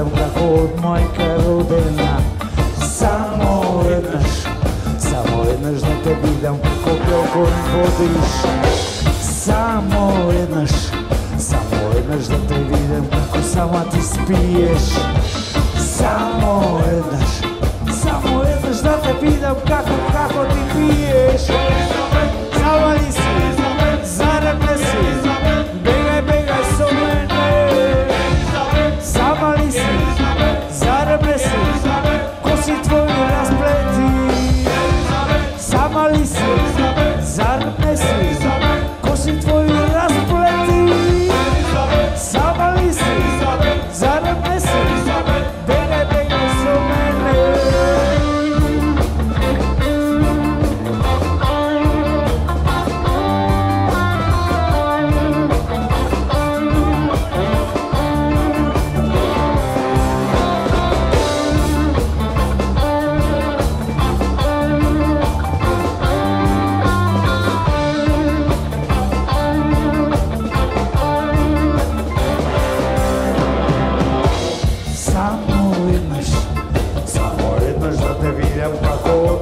Stavljam ga hod, majka rodena Samo jednaš, samo jednaš da te vidam Kako pjokon vodiš Samo jednaš, samo jednaš da te vidim Kako sama ti spiješ. Samo jednaš, samo jednaš da te vidam Kako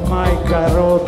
my carrot